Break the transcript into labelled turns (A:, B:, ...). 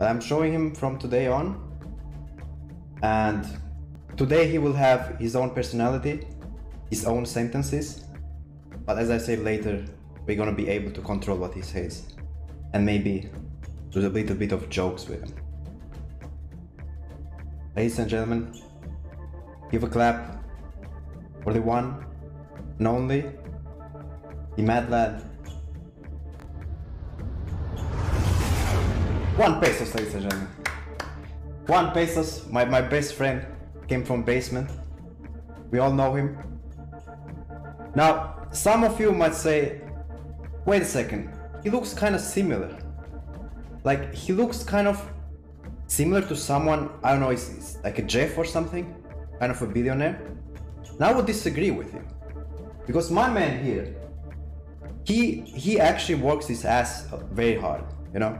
A: I'm showing him from today on. And today he will have his own personality, his own sentences. But as I said later, we're gonna be able to control what he says. And maybe do a little bit of jokes with him. Ladies and gentlemen, give a clap for the one and only, the mad lad. Juan Pesos, ladies and gentlemen. Juan Pesos, my, my best friend, came from basement. We all know him. Now, some of you might say, wait a second, he looks kind of similar. Like, he looks kind of similar to someone, I don't know, is like a Jeff or something, kind of a billionaire. Now I would disagree with him. Because my man here, he he actually works his ass very hard, you know?